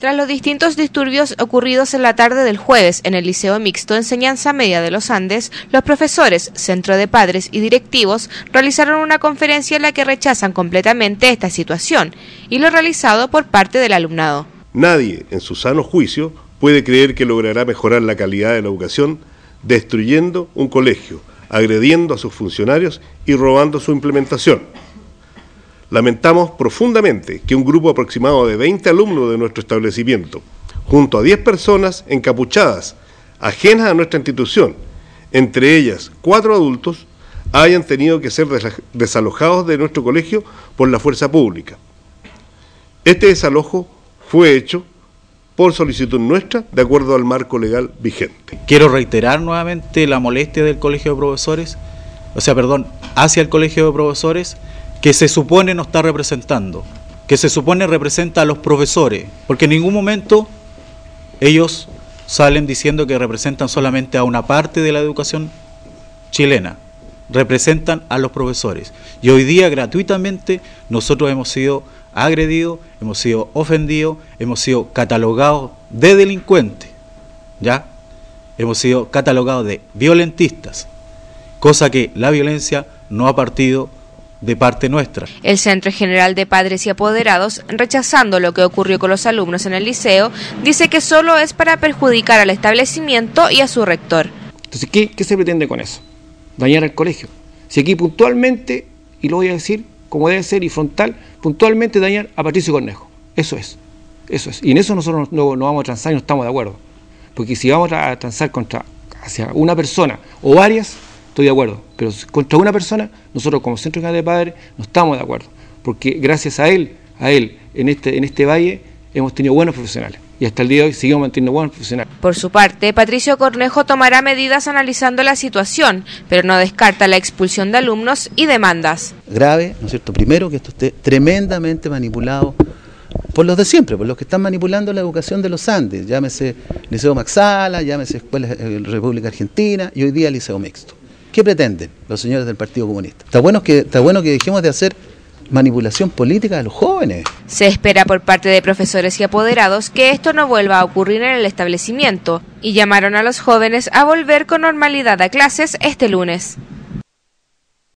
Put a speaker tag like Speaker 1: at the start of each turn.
Speaker 1: Tras los distintos disturbios ocurridos en la tarde del jueves en el Liceo Mixto Enseñanza Media de los Andes, los profesores, centro de padres y directivos realizaron una conferencia en la que rechazan completamente esta situación y lo realizado por parte del alumnado.
Speaker 2: Nadie, en su sano juicio, puede creer que logrará mejorar la calidad de la educación destruyendo un colegio, agrediendo a sus funcionarios y robando su implementación. Lamentamos profundamente que un grupo aproximado de 20 alumnos de nuestro establecimiento, junto a 10 personas encapuchadas, ajenas a nuestra institución, entre ellas cuatro adultos, hayan tenido que ser desalojados de nuestro colegio por la fuerza pública. Este desalojo fue hecho por solicitud nuestra, de acuerdo al marco legal vigente.
Speaker 3: Quiero reiterar nuevamente la molestia del Colegio de Profesores, o sea, perdón, hacia el Colegio de Profesores, que se supone no está representando, que se supone representa a los profesores, porque en ningún momento ellos salen diciendo que representan solamente a una parte de la educación chilena, representan a los profesores. Y hoy día gratuitamente nosotros hemos sido agredidos, hemos sido ofendidos, hemos sido catalogados de delincuentes, ¿ya? Hemos sido catalogados de violentistas, cosa que la violencia no ha partido de parte nuestra.
Speaker 1: El Centro General de Padres y Apoderados, rechazando lo que ocurrió con los alumnos en el liceo, dice que solo es para perjudicar al establecimiento y a su rector.
Speaker 4: Entonces, ¿qué, se pretende con eso? Dañar al colegio. Si aquí puntualmente, y lo voy a decir como debe ser y frontal, puntualmente dañar a Patricio Cornejo. Eso es. Eso es. Y en eso nosotros no, no vamos a transar y no estamos de acuerdo. Porque si vamos a transar contra hacia una persona o varias, estoy de acuerdo, pero contra una persona, nosotros como Centro de Padres no estamos de acuerdo, porque gracias a él, a él, en este, en este valle, hemos tenido buenos profesionales y hasta el día de hoy seguimos manteniendo buenos profesionales.
Speaker 1: Por su parte, Patricio Cornejo tomará medidas analizando la situación, pero no descarta la expulsión de alumnos y demandas.
Speaker 5: Grave, ¿no es cierto? Primero, que esto esté tremendamente manipulado por los de siempre, por los que están manipulando la educación de los Andes, llámese Liceo Maxala, llámese Escuela eh, República Argentina y hoy día Liceo Mixto. ¿Qué pretenden los señores del Partido Comunista? Está bueno que, está bueno que dejemos de hacer manipulación política de los jóvenes.
Speaker 1: Se espera por parte de profesores y apoderados que esto no vuelva a ocurrir en el establecimiento y llamaron a los jóvenes a volver con normalidad a clases este lunes.